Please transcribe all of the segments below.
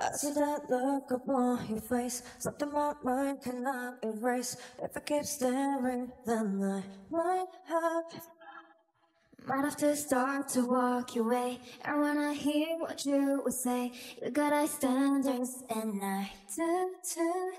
I see that look upon your face, something my mind cannot erase. If I keep staring, then I might have. Might have to start to walk your way. And when I hear what you would say, you got high standards, and I do too.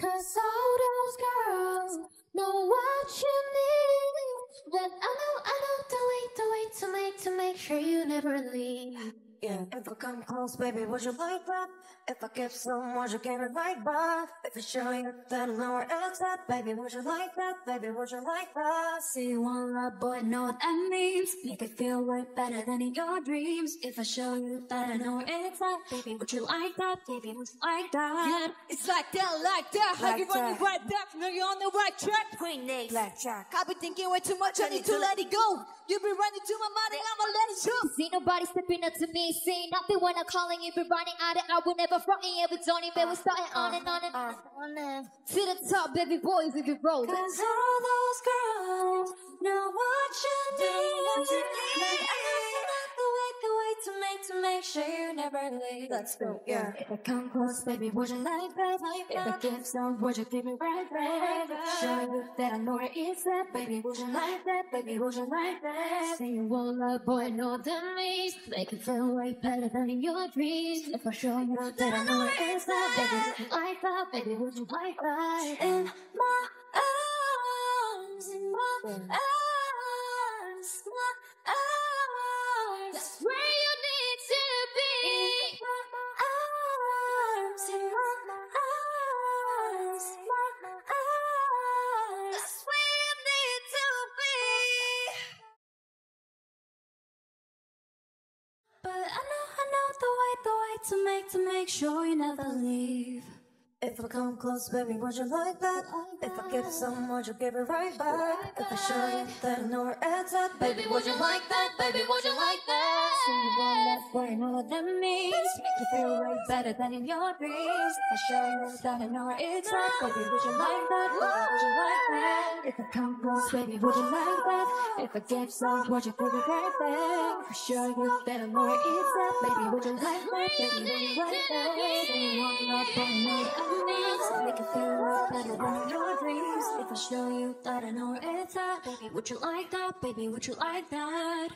Cause all those girls know what you need. But I know, I know the way, the way to make, to make sure you never leave. Yeah, if I come close, baby, would you like that? If I give some, would you give it right back? If I show you that I know where it's at, uh, baby, would you like that? Baby, would you like that? See one love, boy, know what that means. Make it feel way better than in your dreams. If I show you that I know where it's at, baby, would you like that? Baby, would you like that? Yeah, it's like that, like that. How Like you running right back? Know you're on the right track. Queen Nate, Blackjack. I've been thinking way too much. I need to let it go. You've been running to my mind, and I'ma let it go. See nobody stepping up to me, saying nothing when I'm calling you, been running out it. I will never front me, ever done it, but we're starting on and on and on. on and To the top, baby boys, we can roll. Cause all those girls know what you need. Never. Let's go, yeah. If I come close, baby, would you like that? If I give some, would you give me right back? Show you that I know where it's at, baby, would you like that? Baby, would you like that? Say you won't love, boy, know that means. Make it feel way better than in your dreams. If I show you that I know where it's at, baby, would you like that? Baby, would you like that? In my arms, in my arms, The way, the way to make, to make sure you never leave. If I come close, baby, would you like that? If I give some, would you give it right back? If I show you that I know where baby, would you like that? Baby, would you like that? So you won't know what that means. Make you feel way better than in your dreams. I show you that I know it's at, baby, would you like that? Would you like that? If I come close, baby, would you like that? If I give some, would you give it right back? I show you that I know it's at, baby, would you like that? Baby, would you like that? So you won't let boy know what that means. Make it feel way better than in your dreams. If I show you that I know it's at, baby, would you like that? Baby, would you like that?